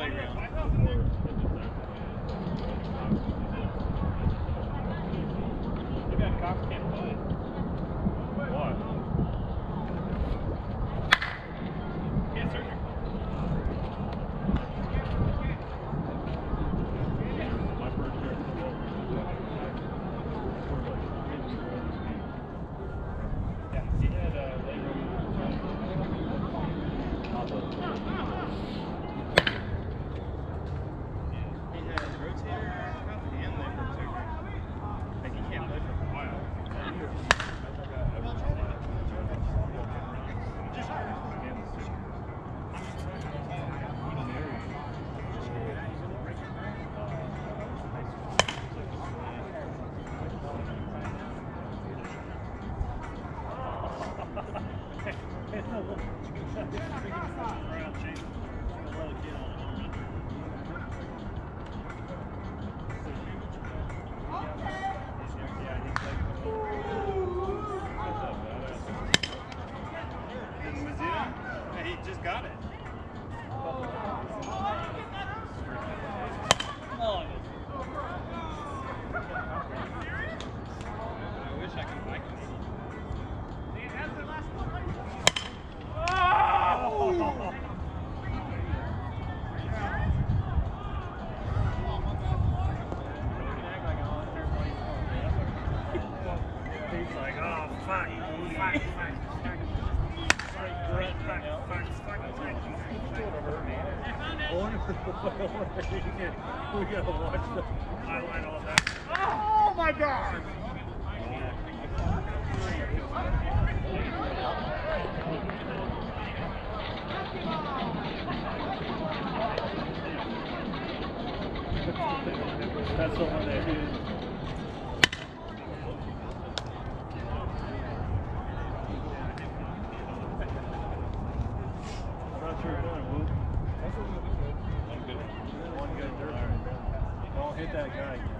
playground. Oh my god! That's the one that I'm not sure you're doing, Whoop. One good That guy.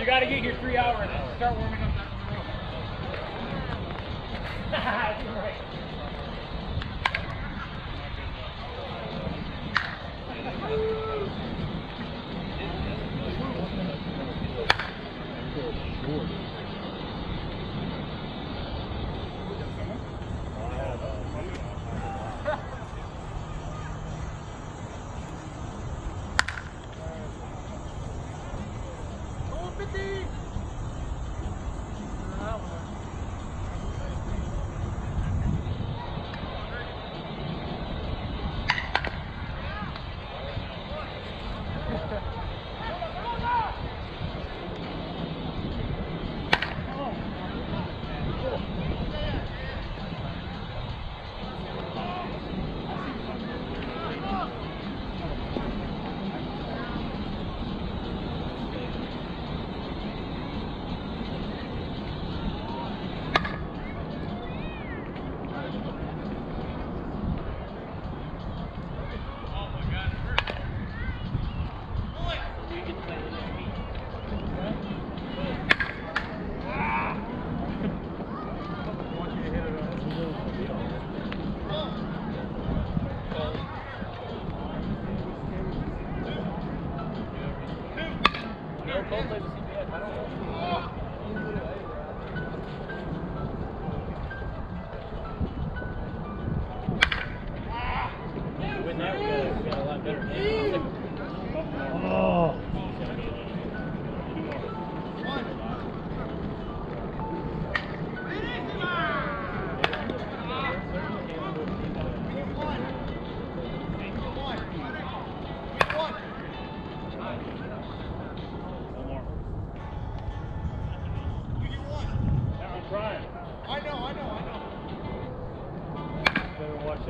You gotta get your three hours and start warming up that room. right. Win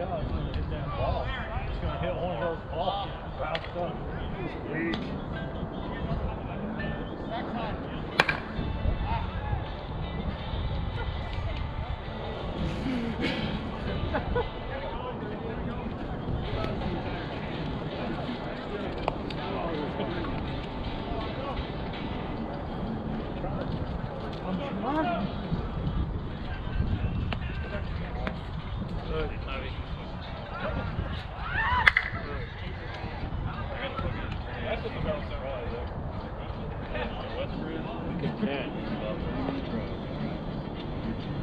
Watch out. It's gonna hit that ball. It's gonna hit one of those balls. Bounced up. Weak. I'm trying.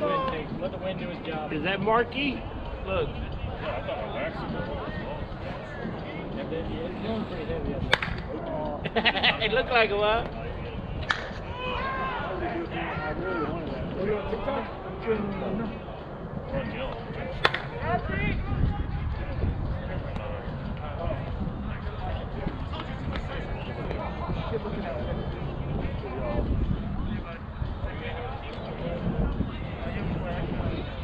Look. Let the wind take. Let the wind do his job. Is that Marky? Look. Yeah, I thought Mexico was Yeah, but It's going pretty heavy up there. it looked like a what? I really wanted that. What do you want, TikTok? Run yellow.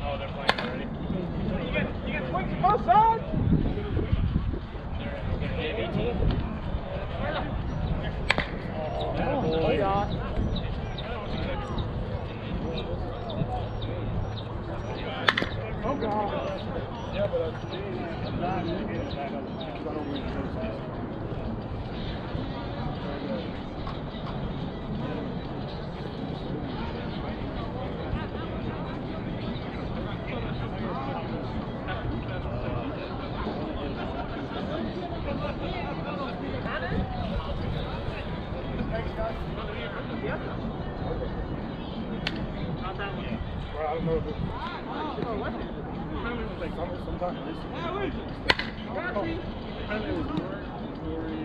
Oh, they're playing already. JV team. Oh, yeah. Oh, God. Yeah, but uh, I'm not going to get it back up because I don't really know this. Well, I don't know if it's. Apparently it was like some- sometime recently. Apparently it was